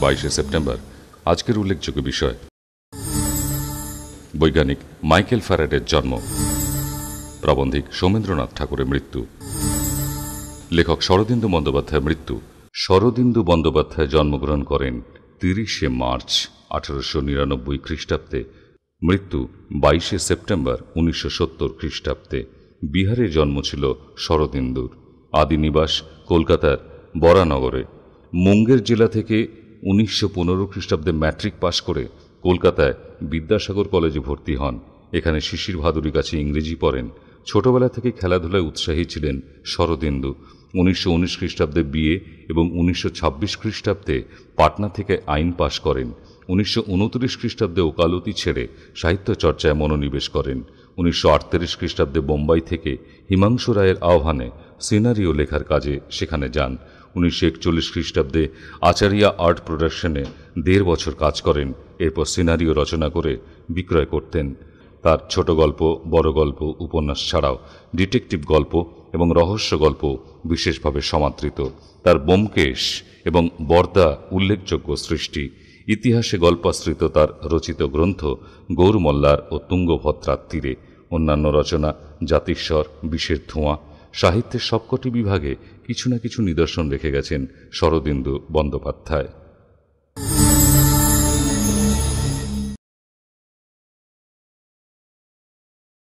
বাইশে সেপ্টেম্বর, আজকের উল্লেখযোগ্য বিষয়। বৈজ্ঞানিক মাইকেল ফ্যারাডের জন্ম। প্রবন্ধিক সৌমেন্দ্রনাথ ঠাকুরের মৃত্যু। লেখক শরদিন্দু বন্দ্যোপাধ্যায়ের মৃত্যু। শরদিন্দু বন্দ্যোপাধ্যায় জন্মগ্রহণ করেন তিরিশে মার্চ, আঠারোশো নিরানব্বই খ্রিস্টাব্দে। মৃত্যু বাইশে সেপ্টেম্বর, উনিশশো সত্তর খ্রিস্টাব্দে। বিহারে জন্ম ছিল শরদিন্দুর। আদি নিবাস কলকাতার বরানগরে। মুঙ্গের জেলা থেকে উনিশশো পনেরো খ্রিস্টাব্দে ম্যাট্রিক পাশ করে কলকাতায় বিদ্যাসাগর কলেজে ভর্তি হন। এখানে শিশির ভাদুরীর কাছে ইংরেজি পড়েন। ছোটবেলা থেকে খেলাধুলায় উৎসাহী ছিলেন শরদিন্দু। উনিশশো উনিশ খ্রিস্টাব্দে বিয়ে এবং উনিশশো ছাব্বিশ খ্রিস্টাব্দে পাটনা থেকে আইন পাশ করেন। উনিশশো উনত্রিশ খ্রিস্টাব্দে ওকালতি ছেড়ে সাহিত্য চর্চায় মনোনিবেশ করেন। উনিশশো আটত্রিশ খ্রিস্টাব্দে বোম্বাই থেকে হিমাংশু রায়ের আহ্বানে সিনারিও লেখার কাজে সেখানে যান। উনিশশো একচল্লিশ খ্রিস্টাব্দে আচারিয়া আর্ট প্রোডাকশনে দেড় বছর কাজ করেন, এরপর সিনারিও রচনা করে বিক্রয় করতেন। তার ছোট গল্প, বড় গল্প, উপন্যাস ছাড়াও ডিটেকটিভ গল্প এবং রহস্য গল্প বিশেষভাবে সমাদৃত। তার বোমকেশ এবং বর্দা উল্লেখযোগ্য সৃষ্টি, ইতিহাসে গল্পাশ্রিত তার রচিত গ্রন্থ গৌর মল্লার ও তুঙ্গভদ্রার তীরে। অন্যান্য রচনা জাতিস্বর, বিষের ধোঁয়া সাহিত্যের সবকটি বিভাগে কিছু না কিছু নিদর্শন রেখে গেছেন শরদিন্দু বন্দ্যোপাধ্যায়।